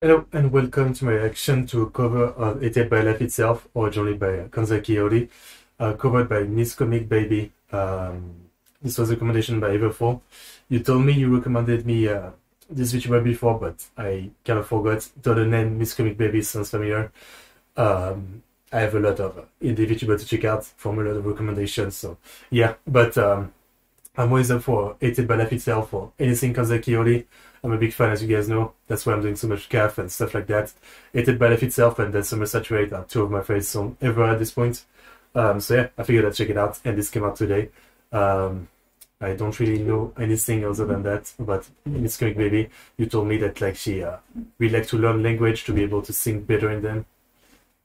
Hello and welcome to my reaction to a cover of Hated by Life Itself, originally by Kanzaki Iori, uh, covered by MiCosmiC Baby. Um, this was a recommendation by Everfall. You told me you recommended me uh, this VTuber before, but I kind of forgot. The other name, MiCosmiC Baby, sounds familiar. Um, I have a lot of indie to check out from a lot of recommendations, so yeah, but um, I'm always up for Hated by Life Itself or anything Kanzaki Iori. I'm a big fan, as you guys know. That's why I'm doing so much KAF and stuff like that. Hated by Life itself and then Summer Saturate are two of my favorite songs ever at this point. Um, so yeah, I figured I'd check it out, and this came out today. Um, I don't really know anything other than that about MiCosmiC Baby. You told me that like she uh, really like to learn language to be able to sing better in them.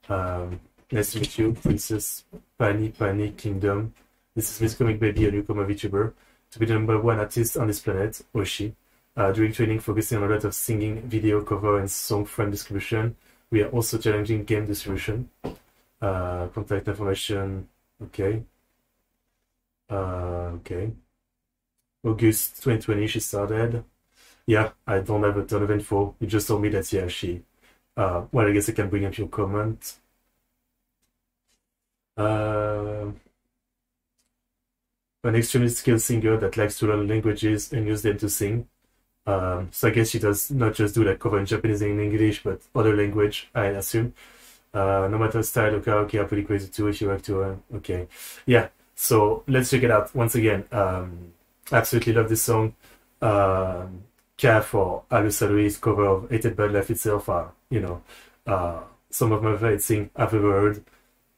Um, nice to meet you, Princess Pani Pani Kingdom. This is MiCosmiC Baby, a newcomer VTuber, to be the number one artist on this planet, Oshi. Uh, during training, focusing on a lot of singing, video cover, and song frame distribution. We are also challenging game distribution. Uh, contact information, okay. Uh, okay. August 2020, she started. Yeah, I don't have a ton of info. You just told me that, yeah, she... Uh, well, I guess I can bring up your comment. Uh, an extremely skilled singer that likes to learn languages and use them to sing. Um, so I guess she does not just do like cover in Japanese and English, but other language, I assume. Uh, no matter style okay, karaoke are pretty crazy too you like to. Okay, yeah. So let's check it out once again. Um, absolutely love this song. Uh, KAF or Alice Louise cover of Hated by Life itself are, you know, uh, some of my favorite things I've ever heard.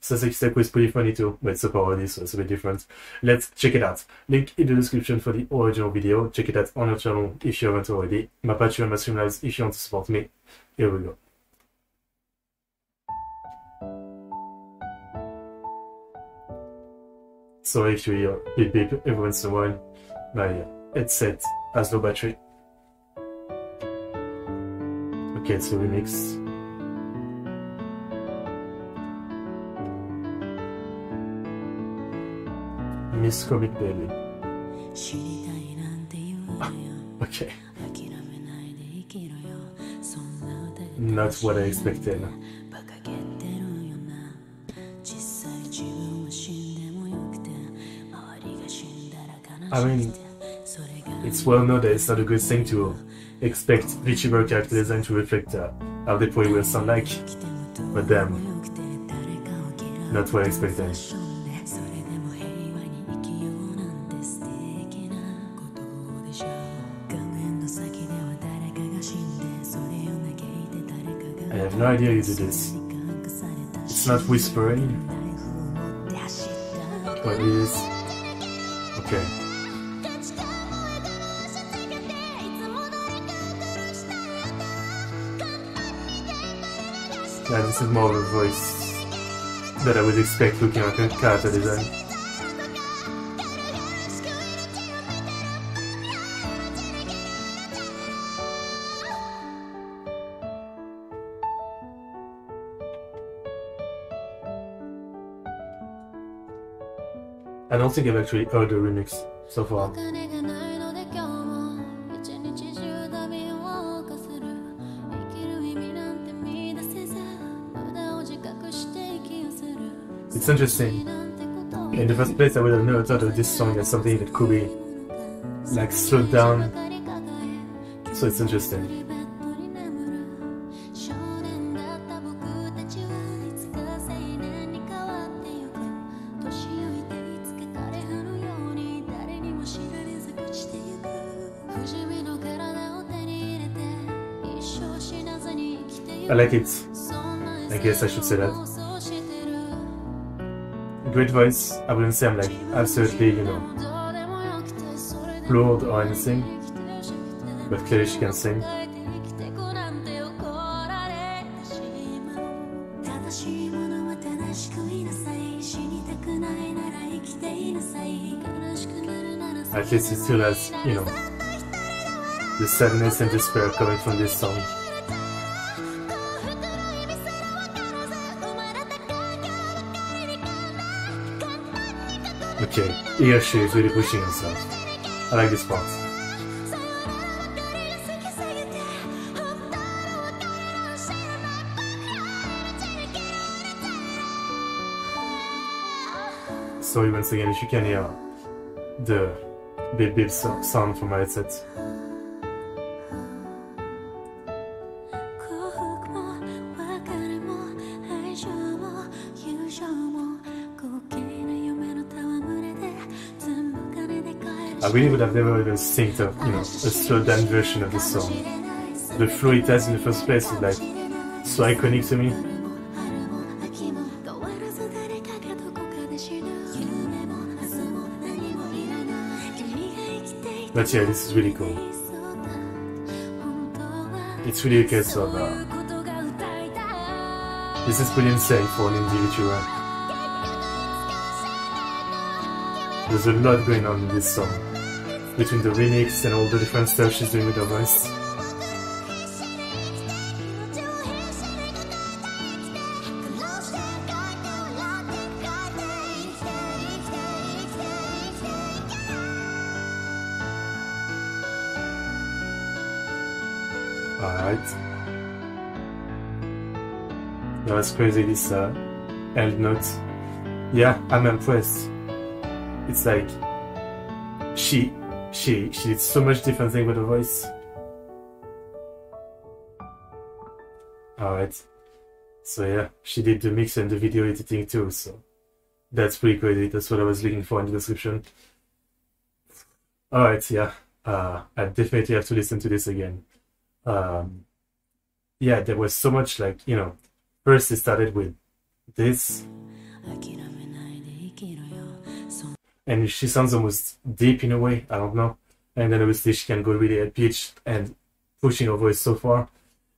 Sasaki Saku is pretty funny too, but it's a parody, so it's a bit different. Let's check it out. Link in the description for the original video. Check it out on our channel if you haven't already. My Patreon, my Streamlabs if you want to support me. Here we go. Sorry if you hear beep beep every once in a while. My headset has low battery. Okay, it's a remix. MiCosmiC Baby. okay. Not what I expected. I mean, it's well known that it's not a good thing to expect VTuber character design to reflect uh, how they probably will sound like, but damn, not what I expected. I have no idea you do this. It's not whispering. What is? Okay. Yeah, this is more of a voice that I would expect looking at a character design. I don't think I've actually heard the remix so far. It's interesting. In the first place, I would have never thought of this song as something that could be like slowed down. So it's interesting. I like it. I guess I should say that. Great voice. I wouldn't say I'm like absolutely, you know, floored or anything, but clearly she can sing. At least it still has, you know, the sadness and despair coming from this song. Okay, Iyashi is really pushing himself. I like this part. Sorry once again if you can hear the beep beep sound from my headset. I really would have never even synced of, you know, a slowed down version of the song. The flow it has in the first place is like so iconic to me. But yeah, this is really cool. It's really a case of uh, this is pretty insane for an individual. There's a lot going on in this song between the remix and all the different stuff she's doing with her voice. Alright. That's crazy, this uh, end note. Yeah, I'm impressed. It's like she she she did so much different thing with her voice. Alright. So yeah, she did the mix and the video editing too, so that's pretty crazy. That's what I was looking for in the description. Alright, yeah. Uh, I definitely have to listen to this again. Um, yeah, there was so much like, you know, first it started with this and she sounds almost deep in a way. I don't know. And then obviously she can go really at pitch and pushing her voice so far.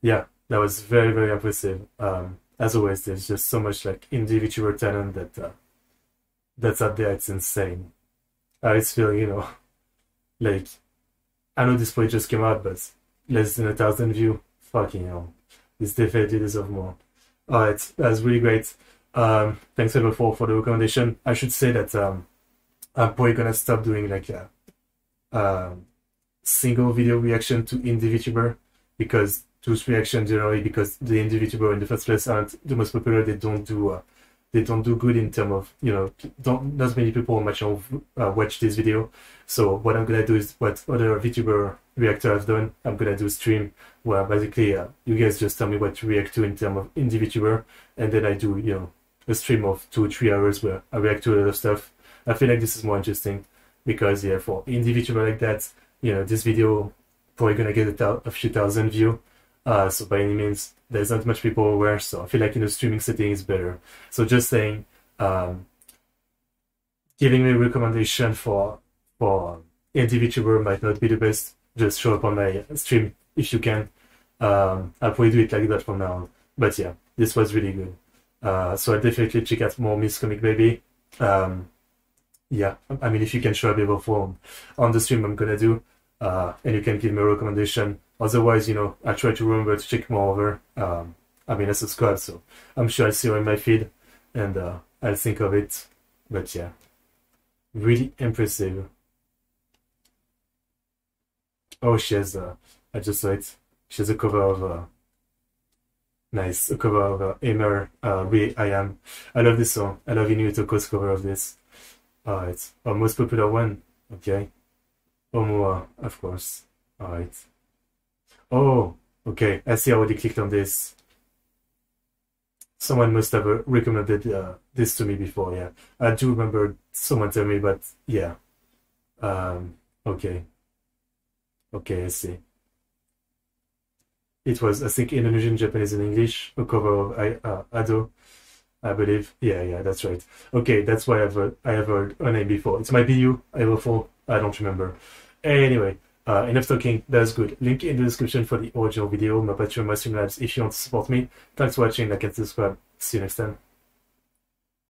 Yeah, that was very very impressive. Um, as always, there's just so much like individual talent that uh, that's out there. It's insane. I just feel you know, like I know this play just came out, but less than a thousand view. Fucking hell, this definitely deserves more. Alright, that's really great. Um, thanks ever for for the recommendation. I should say that um, I'm probably gonna stop doing like a, a single video reaction to VTuber because those reactions generally because the VTuber in the first place aren't the most popular. They don't do uh, they don't do good in terms of you know don't not many people much uh, watch this video. So what I'm gonna do is what other VTuber reactor have done. I'm gonna do a stream where basically uh, you guys just tell me what to react to in terms of VTuber, and then I do you know a stream of two three hours where I react to a lot of stuff I feel like this is more interesting because yeah, for individual like that, you know, this video probably gonna get a, a few thousand view. Uh, so by any means, there's not much people aware. So I feel like in the streaming setting is better. So just saying, um, giving me recommendation for for individual might not be the best. Just show up on my stream if you can. Um, I'll probably do it like that from now on. But yeah, this was really good. Uh, so I definitely check out more MiCosmiC Baby. Um, yeah, I mean, if you can show up able form on the stream, I'm gonna do, uh, and you can give me a recommendation. Otherwise, you know, I try to remember to check more over. Um, I mean, I subscribe, so I'm sure I see you in my feed, and uh, I'll think of it. But yeah, really impressive. Oh, she has. Uh, I just saw it. She has a cover of. Uh, nice, a cover of uh, Aimer. Uh, I am. I love this song. I love Inui Toko's cover of this. Alright. Our most popular one. Okay. Omua, of course. Alright. Oh, okay. I see I already clicked on this. Someone must have uh, recommended uh, this to me before, yeah. I do remember someone tell me, but yeah. Um, okay. Okay, I see. It was, I think, Indonesian, Japanese, and English, a cover of uh, Ado. I believe. Yeah, yeah, that's right. Okay, that's why I've heard, I have heard a name before. It might be you, I will fall. I don't remember. Anyway, uh, enough talking. That's good. Link in the description for the original video, my Patreon, my Streamlabs if you want to support me. Thanks for watching, like and subscribe. See you next time.